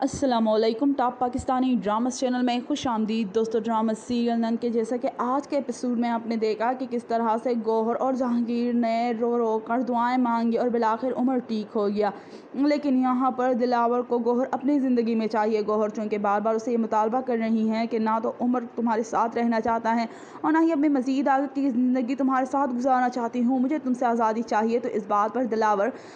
السلام علیکم، top Pakistani dramas channel میں خوش آمدید۔ دوستو ڈرامہ سیریل، نن کے جیسا کہ آج کے اپیسوڈ میں آپ نے دیکھا کہ کس طرح سے گوہر اور جہانگیر نے رو رو کر دعائیں مانگی اور بالآخر عمر ٹھیک ہو گیا۔ لیکن یہاں پر دلاور کو گوہر اپنی زندگی میں چاہیے۔ گوہر چونکہ بار بار اسے یہ مطالبہ کر رہی ہیں کہ نہ تو عمر تمہارے ساتھ رہنا چاہتا ہے اور نہ ہی اپنی مزید آگے کی زندگی تمہارے ساتھ گزارنا چاہتی ہوں۔ مجھے تم سے آزادی چاہیے، تو اس بات پر دلاور